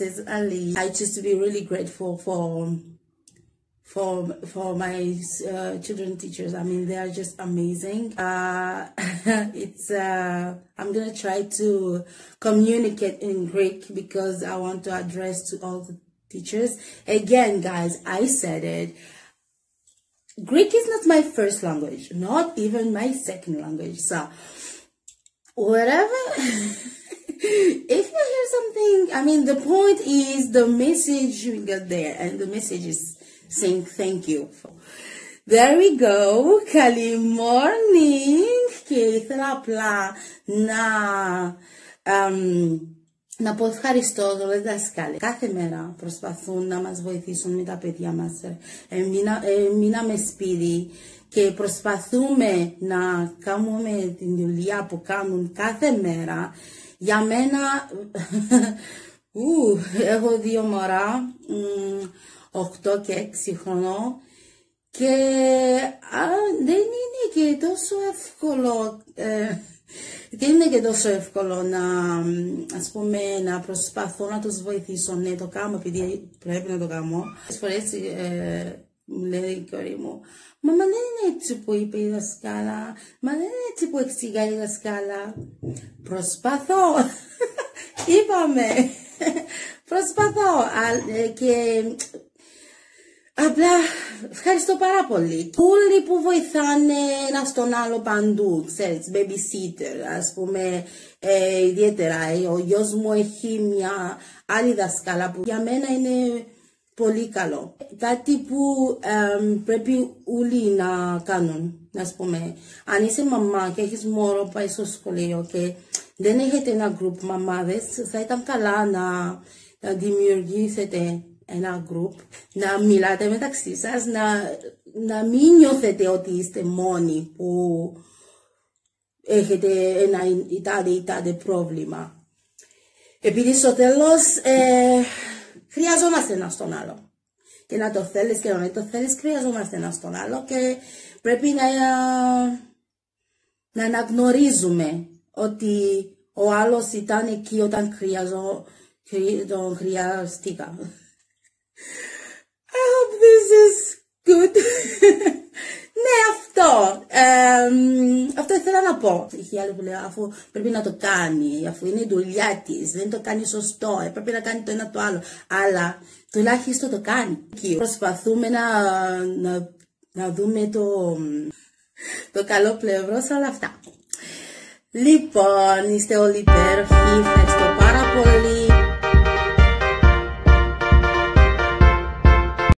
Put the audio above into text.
is Ali. I choose to be really grateful for for for my uh, children teachers. I mean, they are just amazing. Uh, it's uh, I'm gonna try to communicate in Greek because I want to address to all the teachers. Again, guys, I said it. Greek is not my first language, not even my second language. So, whatever. if you hear something, I mean, the point is the message you get there, and the message is saying thank you. There we go. Καλή morning. Και ήθελα απλά να, um, να πω ευχαριστώ εδώ δάσκαλοι. Κάθε μέρα προσπαθούν να μας βοηθήσουν με τα παιδιά μας. Ε, μείναμε σπίτι και προσπαθούμε να κάνουμε την δουλειά που κάνουν κάθε μέρα. Για μένα, ου, έχω δύο μωρά, 8 και 6 χρονών και α, δεν είναι και τόσο εύκολο ε, δεν είναι και τόσο εύκολο να, ας πούμε, να προσπαθώ να τους βοηθήσω. Ναι, το κάνω επειδή πρέπει να το κάνω. Πολλές φορές ε, μου λέει η κόρη μου, μα, μα δεν είναι έτσι που είπε η δασκάλα, μα δεν είναι έτσι που εξηγάει η δασκάλα. Προσπαθώ, είπαμε, προσπαθώ ε, και Απλά ευχαριστώ πάρα πολύ. Όλοι που βοηθάνε ένας στον άλλο παντού, ξέρεις, babysitter, ας πούμε, ε, ιδιαίτερα. Ε, ο γιος μου έχει μια άλλη δασκάλα που για μένα είναι πολύ καλό. Κάτι που ε, πρέπει όλοι να κάνουν, ας πούμε. Αν είσαι μαμά και έχεις μωρό που πάει στο σχολείο και δεν έχετε ένα γκρουπ μαμάδες, θα ήταν καλά να, να δημιουργήσετε ένα γκρουπ, να μιλάτε μεταξύ σας, να, να μην νιώθετε ότι είστε μόνοι που έχετε ένα τάδε ή τάδε πρόβλημα. Επειδή στο τέλος ε, χρειαζόμαστε ένα στον άλλο. Και να το θέλεις και να μην το θέλεις, χρειαζόμαστε ένα στον άλλο και πρέπει να, να αναγνωρίζουμε ότι ο άλλος ήταν εκεί όταν χρειαζό, τον χρειαστήκα. I hope this is good. ναι, αυτό. Ε, αυτό ήθελα να πω. Είχε άλλη που λέει, αφού πρέπει να το κάνει, αφού είναι η δουλειά της, δεν το κάνει σωστό, ε, πρέπει να κάνει το ένα το άλλο. Αλλά τουλάχιστον το κάνει. Και προσπαθούμε να, να, να δούμε το, το καλό πλευρό σε όλα αυτά. Λοιπόν, είστε όλοι υπέροχοι. Ευχαριστώ πάρα πολύ.